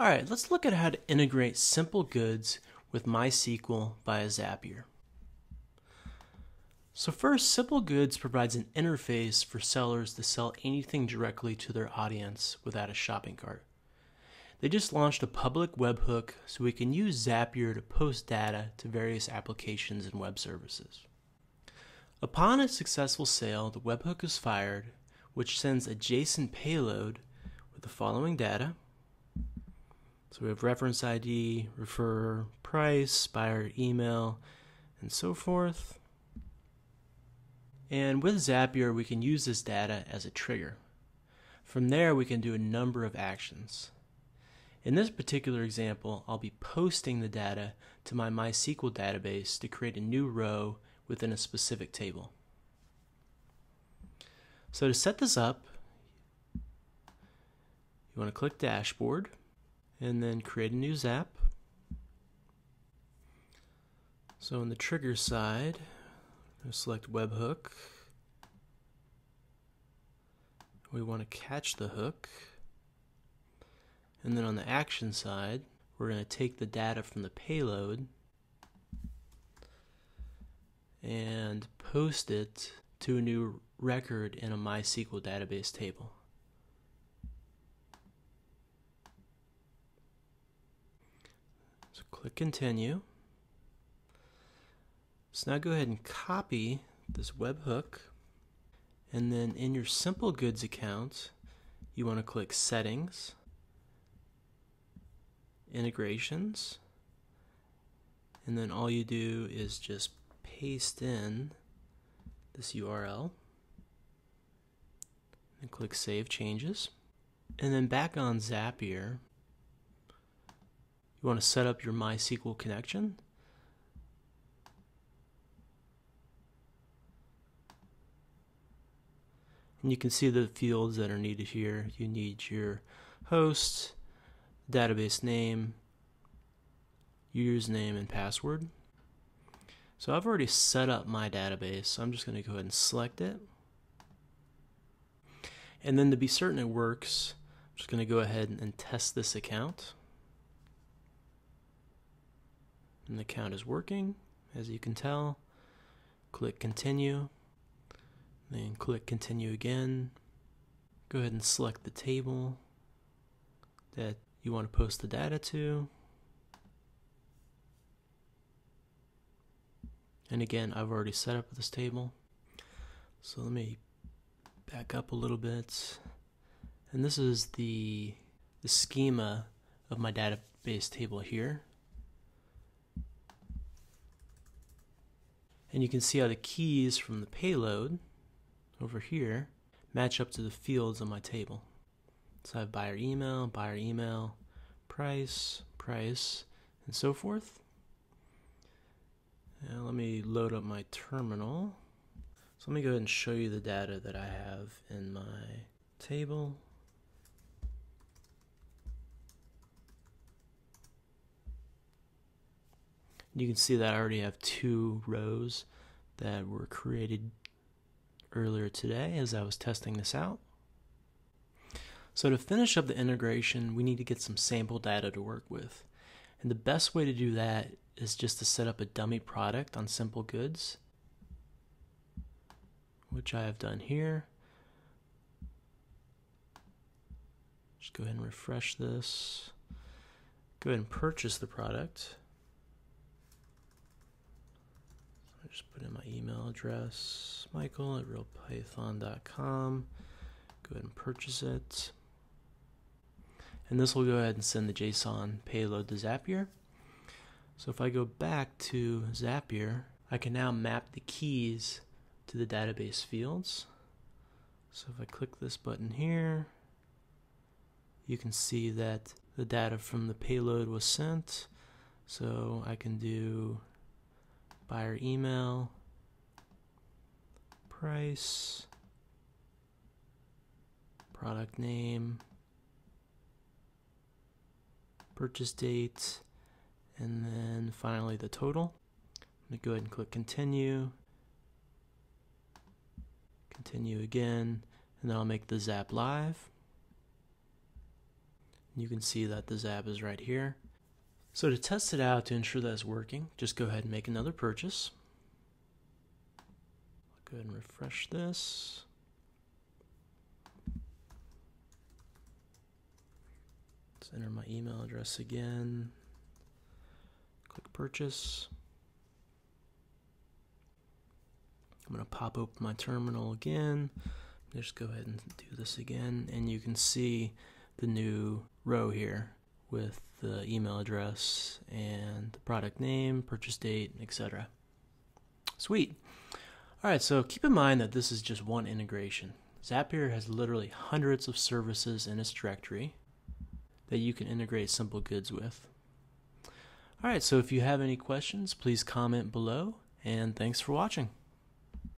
All right, let's look at how to integrate simple goods with MySQL via Zapier. So first, Simple Goods provides an interface for sellers to sell anything directly to their audience without a shopping cart. They just launched a public webhook so we can use Zapier to post data to various applications and web services. Upon a successful sale, the webhook is fired, which sends a JSON payload with the following data. So we have reference ID, referrer, price, buyer email, and so forth. And with Zapier, we can use this data as a trigger. From there, we can do a number of actions. In this particular example, I'll be posting the data to my MySQL database to create a new row within a specific table. So to set this up, you want to click Dashboard and then create a new Zap. So on the trigger side, select webhook. We want to catch the hook. And then on the action side, we're going to take the data from the payload and post it to a new record in a MySQL database table. Click continue. So now go ahead and copy this webhook and then in your simple goods account you want to click settings integrations and then all you do is just paste in this URL and click Save Changes. And then back on Zapier, you want to set up your MySQL connection. And you can see the fields that are needed here. You need your host, database name, username, and password. So I've already set up my database, so I'm just going to go ahead and select it. And then to be certain it works, I'm just going to go ahead and test this account. And the count is working, as you can tell. Click continue, then click continue again. Go ahead and select the table that you want to post the data to. And again, I've already set up this table. So let me back up a little bit. And this is the, the schema of my database table here. And you can see how the keys from the payload over here match up to the fields on my table. So I have buyer email, buyer email, price, price, and so forth. Now let me load up my terminal. So let me go ahead and show you the data that I have in my table. You can see that I already have two rows that were created earlier today as I was testing this out. So to finish up the integration, we need to get some sample data to work with. And the best way to do that is just to set up a dummy product on Simple Goods, which I have done here. Just go ahead and refresh this. Go ahead and purchase the product. I just put in my email address, michael at realpython.com. Go ahead and purchase it. And this will go ahead and send the JSON payload to Zapier. So if I go back to Zapier, I can now map the keys to the database fields. So if I click this button here, you can see that the data from the payload was sent. So I can do buyer email, price, product name, purchase date, and then finally the total. I'm going to go ahead and click continue, continue again, and then I'll make the zap live. You can see that the Zap is right here. So to test it out to ensure that it's working, just go ahead and make another purchase. Go ahead and refresh this. Let's enter my email address again. Click purchase. I'm going to pop open my terminal again. Just go ahead and do this again, and you can see the new row here with the email address and the product name, purchase date, etc. Sweet. All right, so keep in mind that this is just one integration. Zapier has literally hundreds of services in its directory that you can integrate Simple Goods with. All right, so if you have any questions, please comment below, and thanks for watching.